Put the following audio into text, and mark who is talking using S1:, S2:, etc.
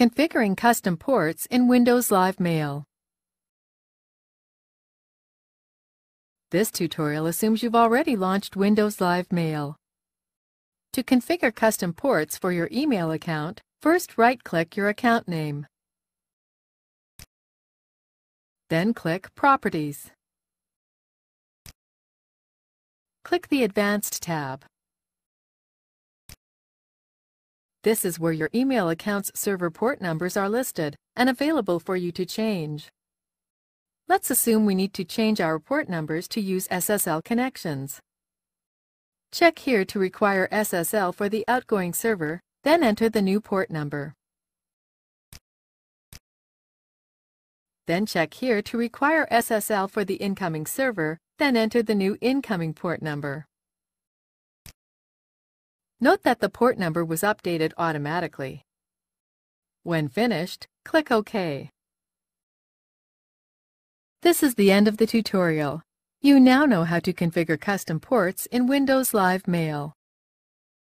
S1: Configuring custom ports in Windows Live Mail. This tutorial assumes you've already launched Windows Live Mail. To configure custom ports for your email account, first right-click your account name. Then click Properties. Click the Advanced tab. This is where your email account's server port numbers are listed and available for you to change. Let's assume we need to change our port numbers to use SSL connections. Check here to require SSL for the outgoing server, then enter the new port number. Then check here to require SSL for the incoming server, then enter the new incoming port number. Note that the port number was updated automatically. When finished, click OK. This is the end of the tutorial. You now know how to configure custom ports in Windows Live Mail.